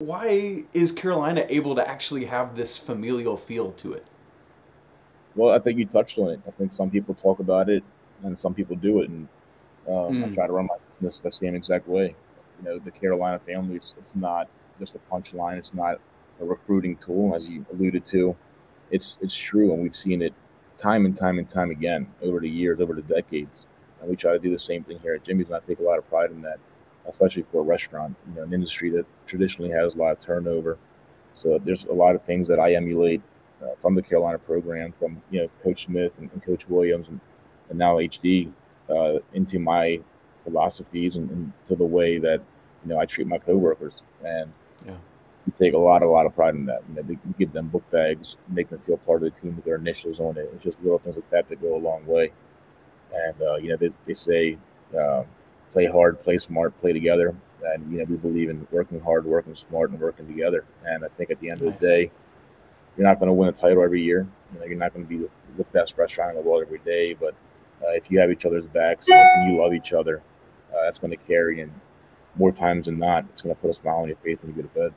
Why is Carolina able to actually have this familial feel to it? Well, I think you touched on it. I think some people talk about it and some people do it. And um, mm. I try to run my business the same exact way. You know, the Carolina family, it's, it's not just a punchline. It's not a recruiting tool, as you alluded to. It's it's true, and we've seen it time and time and time again over the years, over the decades. And we try to do the same thing here at Jimmy's, and I take a lot of pride in that, especially for a restaurant, you know, an industry that traditionally has a lot of turnover. So there's a lot of things that I emulate uh, from the Carolina program, from you know Coach Smith and, and Coach Williams, and, and now HD, uh, into my philosophies and, and, to the way that you know I treat my coworkers. And yeah. we take a lot, a lot of pride in that. You know, we give them book bags, make them feel part of the team with their initials on it. It's just little things like that that go a long way. And uh, you know, they, they say, uh, play hard, play smart, play together. And you know, we believe in working hard, working smart, and working together. And I think at the end nice. of the day, you're not going to win a title every year. You know, you're not going to be the best restaurant in the world every day, but uh, if you have each other's backs and you love each other, uh, that's going to carry. And more times than not, it's going to put a smile on your face when you go to bed.